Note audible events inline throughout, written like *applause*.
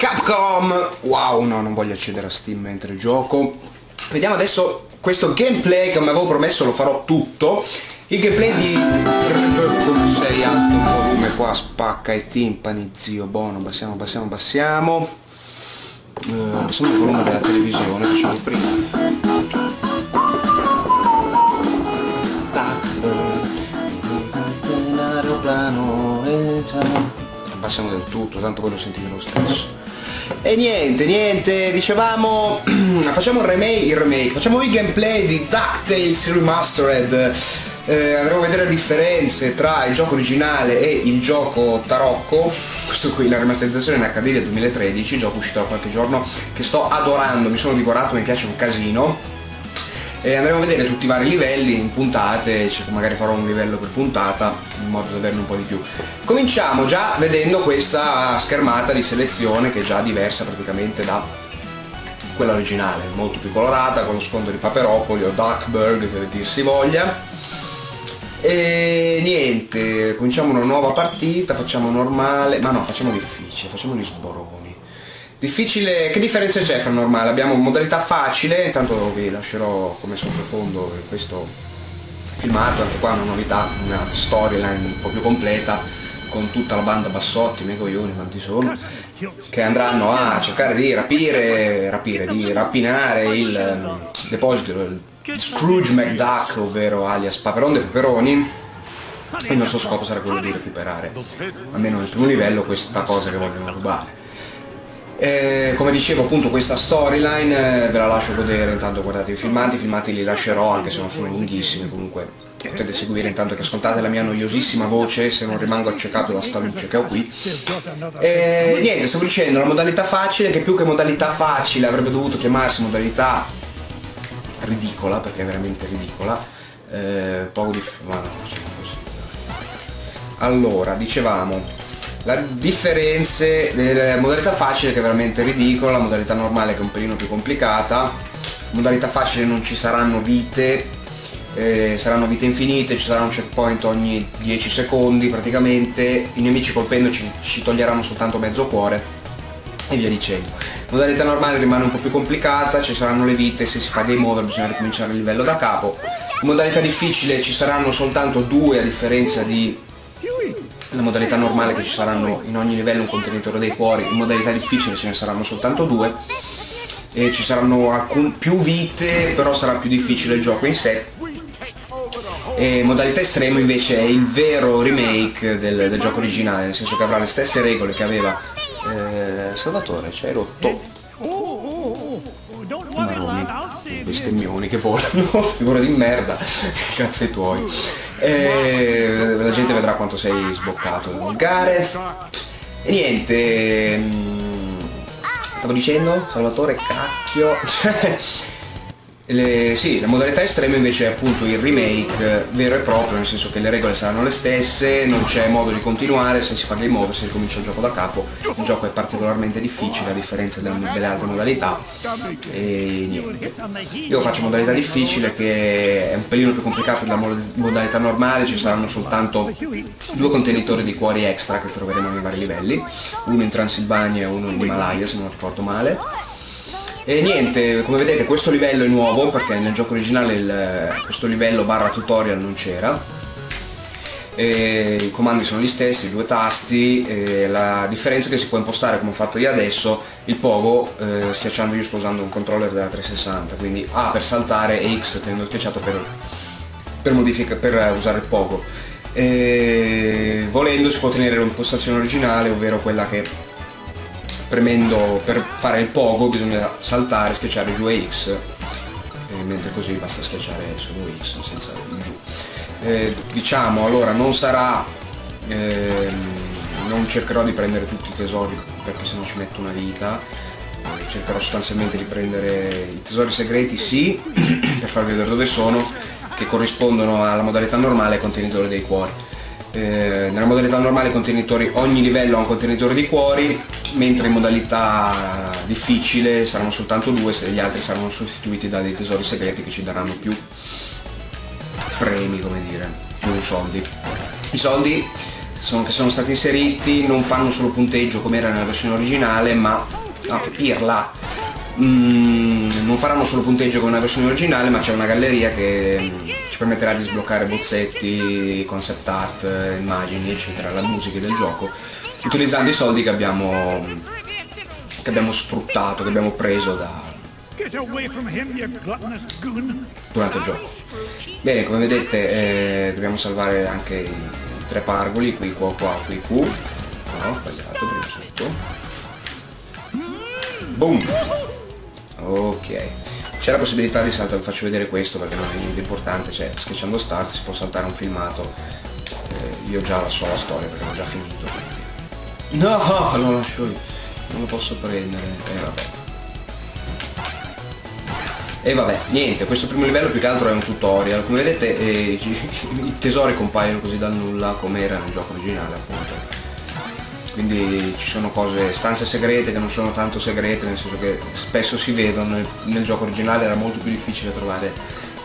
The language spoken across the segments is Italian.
Capcom! Wow, no, non voglio accedere a Steam mentre gioco. Vediamo adesso questo gameplay che come avevo promesso lo farò tutto. Il gameplay di... Come sei alto il volume qua, spacca i timpani, zio, buono, passiamo, passiamo, passiamo. Uh, passiamo il volume della televisione, facciamo prima. passiamo del tutto, tanto poi lo sentite lo stesso. E niente, niente, dicevamo, *clears throat* facciamo il remake, il remake, facciamo il gameplay di DuckTales Remastered. Eh, andremo a vedere le differenze tra il gioco originale e il gioco tarocco. Questo qui, la remasterizzazione in HD del 2013, gioco uscito da qualche giorno, che sto adorando, mi sono divorato, mi piace un casino e andremo a vedere tutti i vari livelli in puntate, cioè magari farò un livello per puntata in modo da averne un po' di più. Cominciamo già vedendo questa schermata di selezione che è già diversa praticamente da quella originale, molto più colorata con lo sfondo di Paperopoli o Duckburg che dir si voglia. E niente, cominciamo una nuova partita, facciamo normale, ma no, facciamo difficile, facciamo gli sboroni. Difficile, che differenza c'è fra normale? Abbiamo modalità facile, intanto vi lascerò come sottofondo questo filmato, anche qua una novità, una storyline un po' più completa con tutta la banda Bassotti, miei coglioni quanti sono, che andranno a cercare di rapire, rapire, di rapinare il um, deposito del Scrooge McDuck, ovvero alias Paperon de Peperoni, e il nostro scopo sarà quello di recuperare, almeno nel primo livello, questa cosa che vogliono rubare. Eh, come dicevo appunto questa storyline eh, ve la lascio godere, intanto guardate i filmati, i filmati li lascerò anche se non sono lunghissimi comunque potete seguire intanto che ascoltate la mia noiosissima voce se non rimango accecato da sta luce che ho qui. E eh, niente, stavo dicendo la modalità facile che più che modalità facile avrebbe dovuto chiamarsi modalità ridicola perché è veramente ridicola. Eh, poco di... ma no, così. Allora, dicevamo la differenza della modalità facile che è veramente ridicola, la modalità normale che è un pelino più complicata, modalità facile non ci saranno vite, eh, saranno vite infinite, ci sarà un checkpoint ogni 10 secondi praticamente, i nemici colpendoci ci toglieranno soltanto mezzo cuore e via dicendo. Modalità normale rimane un po' più complicata, ci saranno le vite, se si fa game over bisogna ricominciare il livello da capo. In modalità difficile ci saranno soltanto due a differenza di nella modalità normale che ci saranno in ogni livello un contenitore dei cuori, in modalità difficile ce ne saranno soltanto due e ci saranno alcun, più vite, però sarà più difficile il gioco in sé. E modalità estremo invece è il vero remake del, del gioco originale, nel senso che avrà le stesse regole che aveva eh, Salvatore, ci hai rotto. Maroni, bestemmioni che volano, *laughs* figura di merda, *laughs* cazzo i tuoi e la gente vedrà quanto sei sboccato volgare. E niente mm, stavo dicendo Salvatore cacchio *laughs* Le, sì, la modalità estrema invece è appunto il remake vero e proprio, nel senso che le regole saranno le stesse, non c'è modo di continuare, se si fa game over si ricomincia il gioco da capo, il gioco è particolarmente difficile a differenza delle, delle altre modalità e niente. Io faccio modalità difficile che è un pelino più complicata della modalità normale, ci saranno soltanto due contenitori di cuori extra che troveremo nei vari livelli, uno in Transilvania e uno in Himalaya se non ricordo male e niente, come vedete questo livello è nuovo perché nel gioco originale il, questo livello barra tutorial non c'era. I comandi sono gli stessi, due tasti, la differenza è che si può impostare come ho fatto io adesso il pogo eh, schiacciando, io sto usando un controller della 360, quindi A per saltare e X tenendo schiacciato per, per, per usare il pogo. E volendo si può tenere l'impostazione originale, ovvero quella che premendo per fare il pogo bisogna saltare, schiacciare giù e X e mentre così basta schiacciare solo X senza giù. Eh, diciamo allora non sarà eh, non cercherò di prendere tutti i tesori perché se no ci metto una vita eh, cercherò sostanzialmente di prendere i tesori segreti sì *clears throat* per farvi vedere dove sono che corrispondono alla modalità normale contenitore dei cuori. Eh, nella modalità normale ogni livello ha un contenitore di cuori mentre in modalità difficile saranno soltanto due se gli altri saranno sostituiti da dei tesori segreti che ci daranno più premi come dire più soldi i soldi sono, che sono stati inseriti non fanno solo punteggio come era nella versione originale, ma... No, che pirla! Mm, non faranno solo punteggio come nella versione originale, ma c'è una galleria che mm, ci permetterà di sbloccare bozzetti, concept art, immagini, eccetera, la musica del gioco, utilizzando i soldi che abbiamo, che abbiamo sfruttato, che abbiamo preso da, durante il gioco. Bene, come vedete eh, dobbiamo salvare anche i tre pargoli, qui, qua, qua, qui, qui. No, sbagliato, prima sotto. Boom! Ok. C'è la possibilità di saltare, vi faccio vedere questo perché non è niente importante, cioè schiacciando start si può saltare un filmato. Eh, io già la so la storia perché l'ho già finito. No, lo lascio io. Non lo posso prendere. Eh vabbè. E vabbè, niente, questo primo livello più che altro è un tutorial. Come vedete eh, *laughs* i tesori compaiono così dal nulla come era nel gioco originale appunto. Quindi ci sono cose, stanze segrete che non sono tanto segrete, nel senso che spesso si vedono, nel, nel gioco originale era molto più difficile trovare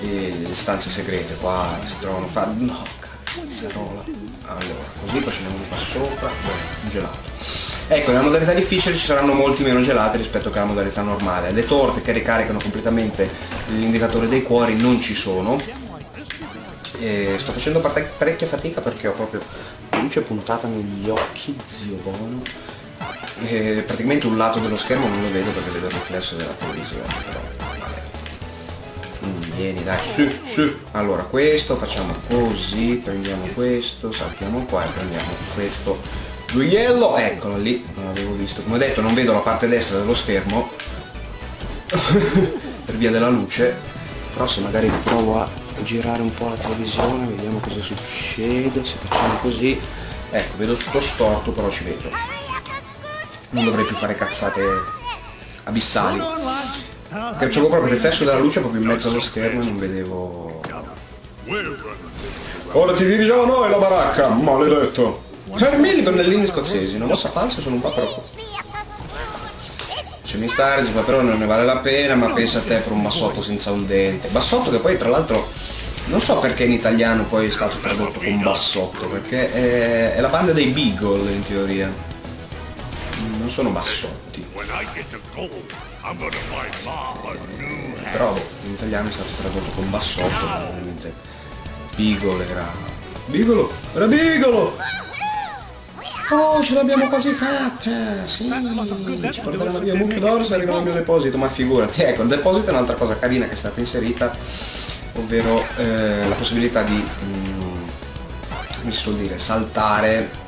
eh, le stanze segrete, qua si trovano fa... no, cazzarola. Allora, così poi qua sopra, un gelato. Ecco, nella modalità difficile ci saranno molti meno gelati rispetto che alla modalità normale. Le torte che ricaricano completamente l'indicatore dei cuori non ci sono. E sto facendo parecchia fatica perché ho proprio luce puntata negli occhi, zio buono. Praticamente un lato dello schermo non lo vedo perché vedo il riflesso della televisione, però vieni dai, su, su. Allora questo facciamo così, prendiamo questo, saltiamo qua e prendiamo questo Gioiello, eccolo lì, non l'avevo visto. Come ho detto non vedo la parte destra dello schermo *laughs* per via della luce, però se magari provo a girare un po' la televisione, vediamo cosa succede, se facciamo così. Ecco, vedo tutto storto, però ci vedo. Non dovrei più fare cazzate abissali. Perché c'avevo proprio il riflesso della luce proprio in mezzo allo schermo e non vedevo... Ora ti dirigiamo noi la baracca, maledetto! Per me i gonnellini scozzesi, una mossa falsa sono un po' troppo. Lasciami stare, ma però non ne vale la pena, ma pensa a te per un bassotto senza un dente. Bassotto che poi tra l'altro non so perché in italiano poi è stato tradotto con bassotto, perché è, è la banda dei Beagle in teoria. Non sono bassotti. Però in italiano è stato tradotto con bassotto, ovviamente Beagle era... Bigolo! Era Bigolo! Oh, ce l'abbiamo quasi fatta! Sì, ci porteranno via un mucchio d'oro se arriva al mio deposito, ma figurati, ecco, il deposito è un'altra cosa carina che è stata inserita, ovvero eh, la possibilità di, mm, come si suol dire, saltare.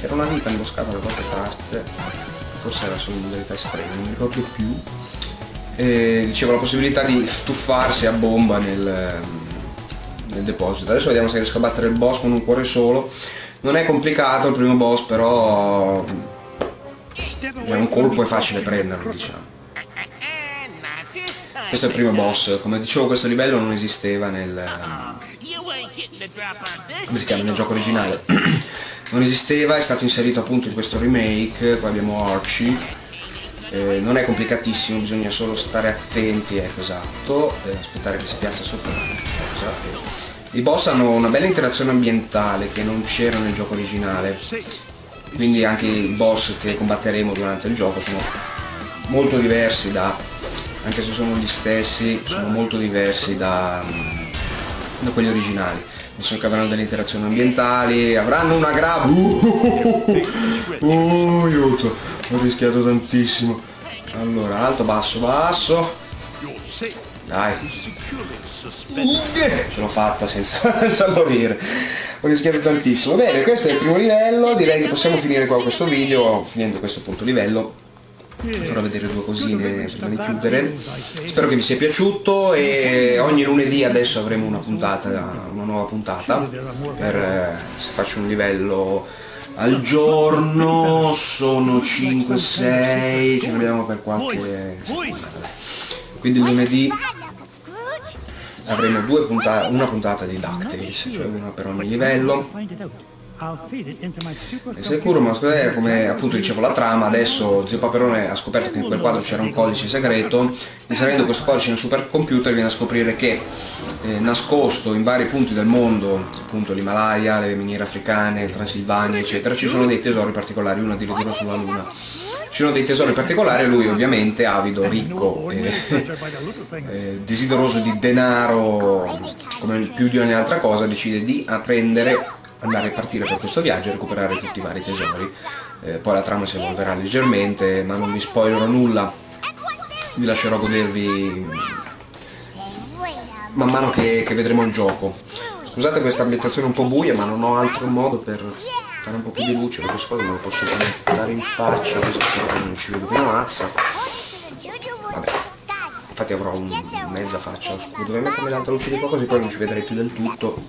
C'era una vita imboscata da qualche parte, forse era solo in modalità estrema, non ricordo più. E, dicevo la possibilità di tuffarsi a bomba nel, nel deposito. Adesso vediamo se riesco a battere il boss con un cuore solo non è complicato il primo boss, però cioè, un colpo è facile prenderlo, diciamo. Questo è il primo boss, come dicevo questo livello non esisteva nel... come si chiama? nel gioco originale. *clears throat* non esisteva, è stato inserito appunto in questo remake, qua abbiamo Archie. Eh, non è complicatissimo, bisogna solo stare attenti, ecco esatto, eh, aspettare che si piazza sopra. Esatto i boss hanno una bella interazione ambientale che non c'era nel gioco originale, quindi anche i boss che combatteremo durante il gioco sono molto diversi da, anche se sono gli stessi, sono molto diversi da, da quelli originali. Nel senso che avranno delle interazioni ambientali, avranno una grava... Uh, uh, aiuto, ho rischiato tantissimo. Allora, alto, basso, basso. Dai. Ce l'ho fatta senza, *laughs* senza morire. Ho rischiato tantissimo. Bene, questo è il primo livello. Direi che possiamo finire qua questo video, finendo questo punto livello. Farò vedere due cosine prima di chiudere. Spero che vi sia piaciuto e ogni lunedì adesso avremo una puntata, una nuova puntata. Per eh, se faccio un livello al giorno sono 5-6, ce ne abbiamo per qualche quindi lunedì avremo puntata, una puntata di DuckTales, cioè una per ogni livello. È sicuro, ma scusate, come appunto dicevo la trama, adesso Zio Paperone ha scoperto che in quel quadro c'era un codice segreto, inserendo questo codice un supercomputer viene a scoprire che eh, nascosto in vari punti del mondo, appunto l'Himalaya, le miniere africane, il Transilvania, eccetera, ci sono dei tesori particolari, uno addirittura sulla Luna. Ci sono dei tesori particolari, lui ovviamente avido, ricco, eh, *laughs* eh, desideroso di denaro come più di ogni altra cosa, decide di apprendere andare a partire per questo viaggio e recuperare tutti i vari tesori. Eh, poi la trama si evolverà leggermente, ma non vi spoilerò nulla, vi lascerò godervi man mano che, che vedremo il gioco. Scusate questa ambientazione un po' buia, ma non ho altro modo per fare un po' più di luce, perché questo non lo posso dare in faccia, così non ci vedo più una mazza. Vabbè, infatti avrò un, mezza faccia dovrei mettermi l'altra luce di qua così poi non ci vedrei più del tutto.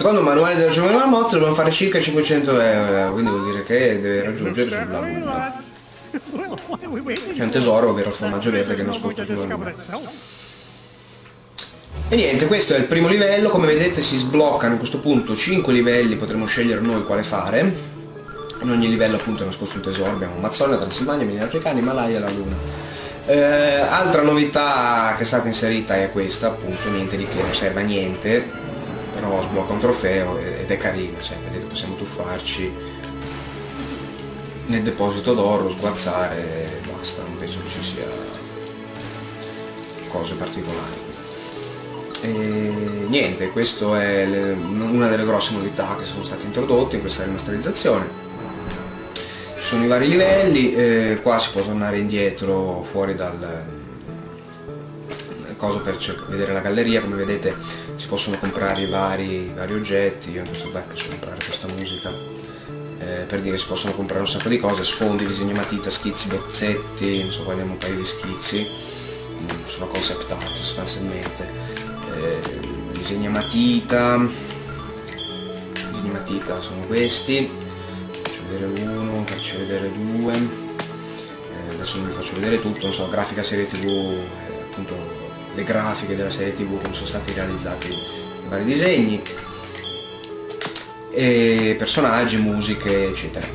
Secondo il manuale della giovane marmotta dobbiamo fare circa 500 euro, quindi vuol dire che deve raggiungere sulla luna. C'è un tesoro, ovvero il formaggio verde che è nascosto sulla luna. E niente, questo è il primo livello, come vedete si sbloccano a questo punto 5 livelli, potremo scegliere noi quale fare. In ogni livello appunto è nascosto un tesoro, abbiamo Amazzonia, Transilvania, Miniere Africani, Himalaya e la Luna. Eh, altra novità che è stata inserita è questa, appunto, niente di che, non serve a niente, però sblocca un trofeo ed è carino, cioè, vedete possiamo tuffarci nel deposito d'oro, sguazzare e basta, non penso che ci sia cose particolari. E niente, questa è le, una delle grosse novità che sono state introdotte in questa remasterizzazione. Ci sono i vari livelli, eh, qua si può tornare indietro fuori dal, coso per vedere la galleria, come vedete si possono comprare i vari, vari oggetti, io in questo beh, posso comprare questa musica, eh, per dire si possono comprare un sacco di cose, sfondi, disegni matita, schizzi, bozzetti, non so, guardiamo un paio di schizzi, mm, sono concept art sostanzialmente, eh, disegni matita, disegni matita sono questi, faccio vedere uno, faccio vedere due, eh, adesso non vi faccio vedere tutto, non so, grafica serie tv, eh, appunto le grafiche della serie tv come sono stati realizzati i vari disegni e personaggi, musiche eccetera.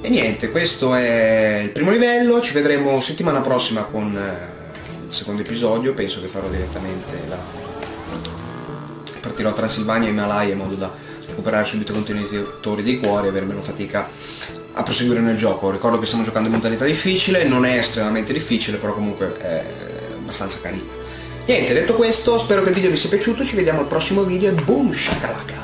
E niente questo è il primo livello ci vedremo settimana prossima con eh, il secondo episodio penso che farò direttamente la partirò a Transilvania e Himalaya in modo da recuperare subito i contenitori dei cuori e avere meno fatica a proseguire nel gioco. Ricordo che stiamo giocando in modalità difficile non è estremamente difficile però comunque è abbastanza carino Niente, detto questo, spero che il video vi sia piaciuto, ci vediamo al prossimo video e boom, shakalaka!